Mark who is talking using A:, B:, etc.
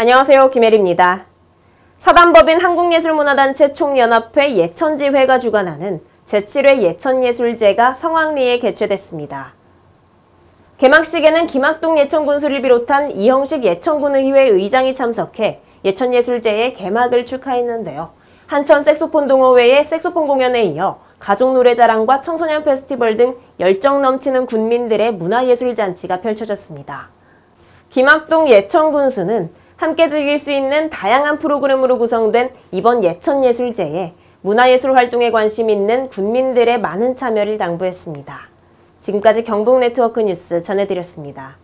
A: 안녕하세요. 김혜리입니다. 사단법인 한국예술문화단체 총연합회 예천지회가 주관하는 제7회 예천예술제가 성황리에 개최됐습니다. 개막식에는 김학동 예천군수를 비롯한 이형식 예천군의회 의장이 참석해 예천예술제의 개막을 축하했는데요. 한천 색소폰 동호회의 색소폰 공연에 이어 가족 노래자랑과 청소년 페스티벌 등 열정 넘치는 군민들의 문화예술 잔치가 펼쳐졌습니다. 김학동 예천군수는 함께 즐길 수 있는 다양한 프로그램으로 구성된 이번 예천예술제에 문화예술 활동에 관심 있는 군민들의 많은 참여를 당부했습니다. 지금까지 경북네트워크 뉴스 전해드렸습니다.